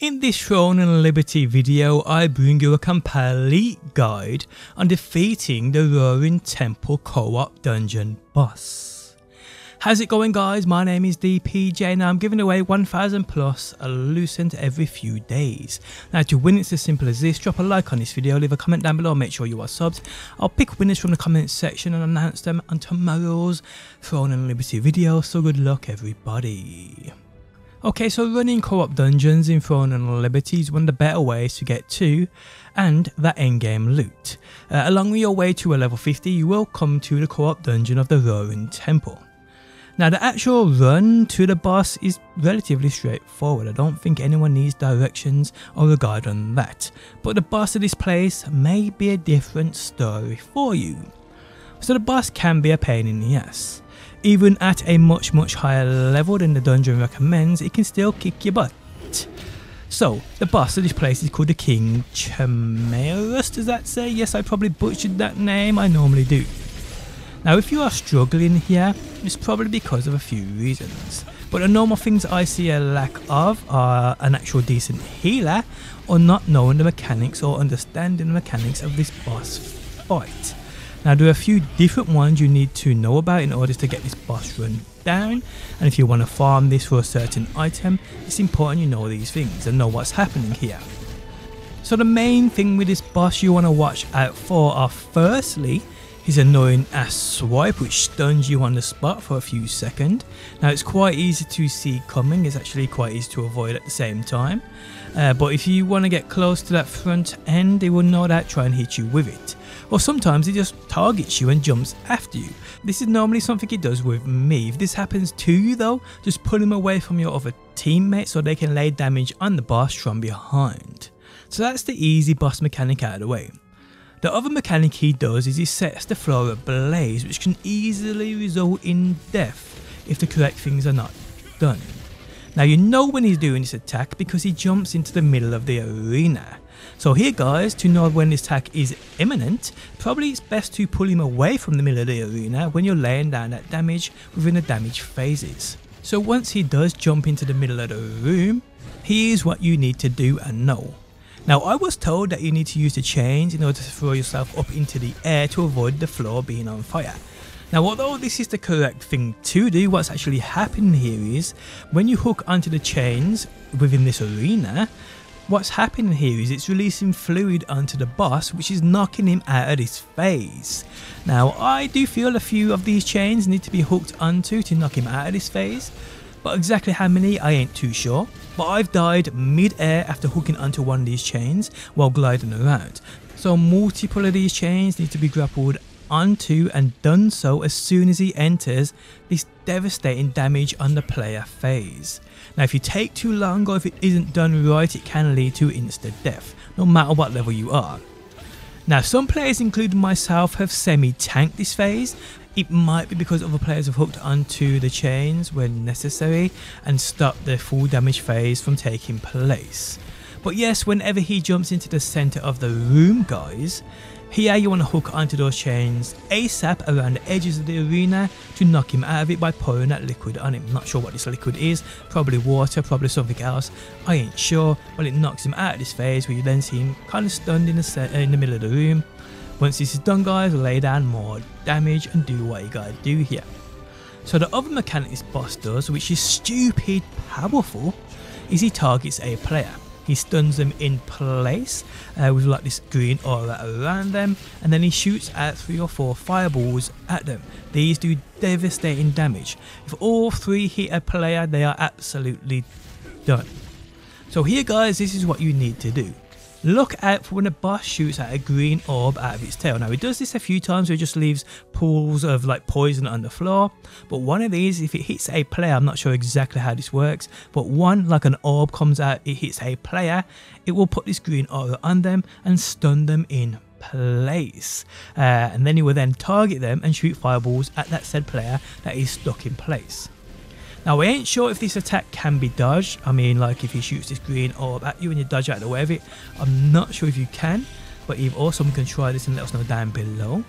In this Throne and Liberty video, I bring you a complete guide on defeating the Roaring Temple co-op dungeon boss. How's it going guys? My name is DPJ and I'm giving away 1000 plus a Lucent every few days. Now to win it's as simple as this, drop a like on this video, leave a comment down below, make sure you are subbed. I'll pick winners from the comments section and announce them on tomorrow's Throne and Liberty video, so good luck everybody. Okay, so running co-op dungeons in Throne and Liberty is one of the better ways to get to and that endgame loot. Uh, along your way to a level 50, you will come to the co-op dungeon of the Roaring Temple. Now the actual run to the boss is relatively straightforward, I don't think anyone needs directions or a guide on that, but the boss of this place may be a different story for you. So the boss can be a pain in the ass. Even at a much much higher level than the dungeon recommends, it can still kick your butt. So, the boss of this place is called the King Chimaeus, does that say? Yes, I probably butchered that name, I normally do. Now, if you are struggling here, it's probably because of a few reasons. But the normal things I see a lack of are an actual decent healer, or not knowing the mechanics or understanding the mechanics of this boss fight. Now there are a few different ones you need to know about in order to get this boss run down and if you want to farm this for a certain item it's important you know these things and know what's happening here. So the main thing with this boss you want to watch out for are firstly his annoying ass swipe which stuns you on the spot for a few seconds. Now it's quite easy to see coming, it's actually quite easy to avoid at the same time. Uh, but if you want to get close to that front end, they will know that try and hit you with it. Or sometimes it just targets you and jumps after you. This is normally something it does with me. If this happens to you though, just pull him away from your other teammates so they can lay damage on the boss from behind. So that's the easy boss mechanic out of the way. The other mechanic he does is he sets the floor ablaze which can easily result in death if the correct things are not done. Now you know when he's doing this attack because he jumps into the middle of the arena. So here guys, to know when this attack is imminent, probably it's best to pull him away from the middle of the arena when you're laying down that damage within the damage phases. So once he does jump into the middle of the room, here's what you need to do and know. Now I was told that you need to use the chains in order to throw yourself up into the air to avoid the floor being on fire. Now although this is the correct thing to do, what's actually happening here is when you hook onto the chains within this arena, what's happening here is it's releasing fluid onto the boss which is knocking him out of his phase. Now I do feel a few of these chains need to be hooked onto to knock him out of this phase, but exactly how many I ain't too sure. But I've died mid-air after hooking onto one of these chains while gliding around. So multiple of these chains need to be grappled onto and done so as soon as he enters this devastating damage on the player phase. Now if you take too long or if it isn't done right it can lead to instant death, no matter what level you are. Now some players including myself have semi-tanked this phase, it might be because other players have hooked onto the chains when necessary and stopped the full damage phase from taking place. But yes, whenever he jumps into the center of the room guys, here you want to hook onto those chains ASAP around the edges of the arena to knock him out of it by pouring that liquid on him. Not sure what this liquid is, probably water, probably something else, I ain't sure, but it knocks him out of this phase where you then see him kind of stunned in the, in the middle of the room. Once this is done guys, lay down more damage and do what you gotta do here. So the other mechanic this boss does, which is stupid powerful, is he targets a player. He stuns them in place uh, with like this green aura around them and then he shoots out three or four fireballs at them. These do devastating damage. If all three hit a player they are absolutely done. So here guys this is what you need to do. Look out for when a boss shoots out a green orb out of its tail. Now it does this a few times where it just leaves pools of like poison on the floor. But one of these, if it hits a player, I'm not sure exactly how this works, but one like an orb comes out, it hits a player, it will put this green aura on them and stun them in place. Uh, and then you will then target them and shoot fireballs at that said player that is stuck in place. Now we ain't sure if this attack can be dodged. I mean like if he shoots this green orb at you and you dodge out of the way of it. I'm not sure if you can. But if or someone can try this and let us know down below.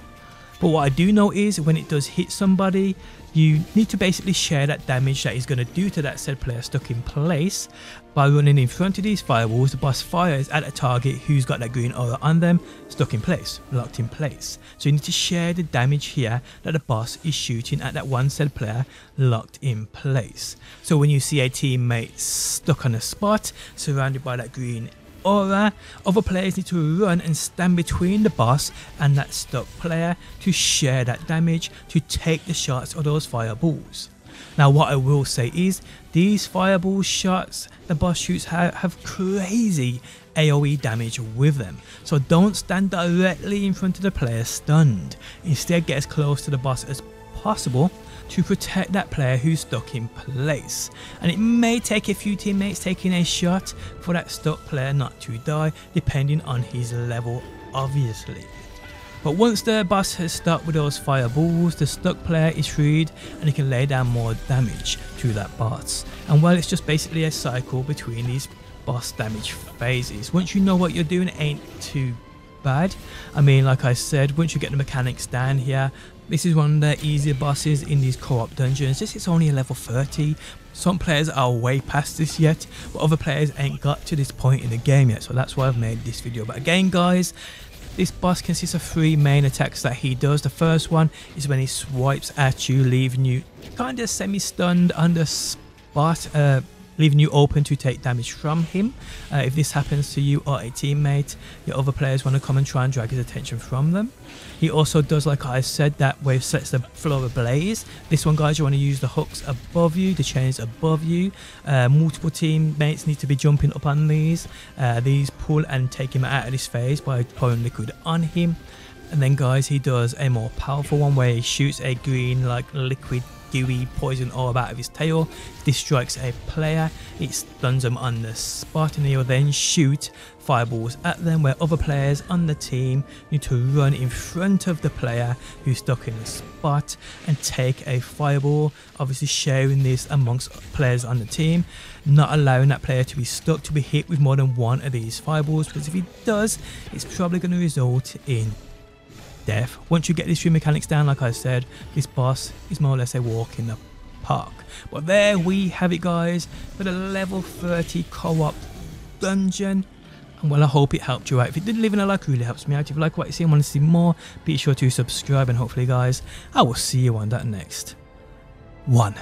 But what I do know is when it does hit somebody, you need to basically share that damage that is going to do to that said player stuck in place by running in front of these fireballs. The boss fires at a target who's got that green aura on them stuck in place locked in place. So you need to share the damage here that the boss is shooting at that one said player locked in place. So when you see a teammate stuck on a spot surrounded by that green aura, other players need to run and stand between the boss and that stuck player to share that damage to take the shots of those fireballs. Now what I will say is, these fireball shots the boss shoots have, have crazy AoE damage with them. So don't stand directly in front of the player stunned. Instead get as close to the boss as possible to protect that player who's stuck in place. And it may take a few teammates taking a shot for that stuck player not to die, depending on his level obviously. But once the boss has stuck with those fireballs, the stuck player is freed and he can lay down more damage to that boss. And well, it's just basically a cycle between these boss damage phases. Once you know what you're doing, it ain't too bad. I mean, like I said, once you get the mechanics down here, this is one of the easier bosses in these co-op dungeons. This is only a level 30. Some players are way past this yet, but other players ain't got to this point in the game yet, so that's why I've made this video. But again, guys, this boss consists of three main attacks that he does. The first one is when he swipes at you, leaving you kind of semi-stunned the spot. Uh, leaving you open to take damage from him. Uh, if this happens to you or a teammate, your other players want to come and try and drag his attention from them. He also does, like I said, that wave sets the floor ablaze. This one, guys, you want to use the hooks above you, the chains above you. Uh, multiple teammates need to be jumping up on these. Uh, these pull and take him out of this phase by pouring liquid on him. And then, guys, he does a more powerful one where he shoots a green, like, liquid gooey poison orb out of his tail. This strikes a player, it stuns them on the spot and he'll then shoot fireballs at them where other players on the team need to run in front of the player who's stuck in the spot and take a fireball, obviously sharing this amongst players on the team, not allowing that player to be stuck to be hit with more than one of these fireballs because if he does, it's probably going to result in death. Once you get these three mechanics down, like I said, this boss is more or less a walk in the park. But there we have it guys, for the level 30 co-op dungeon. And well, I hope it helped you out. If it did, leaving a like really helps me out. If you like what you see and want to see more, be sure to subscribe and hopefully guys, I will see you on that next one.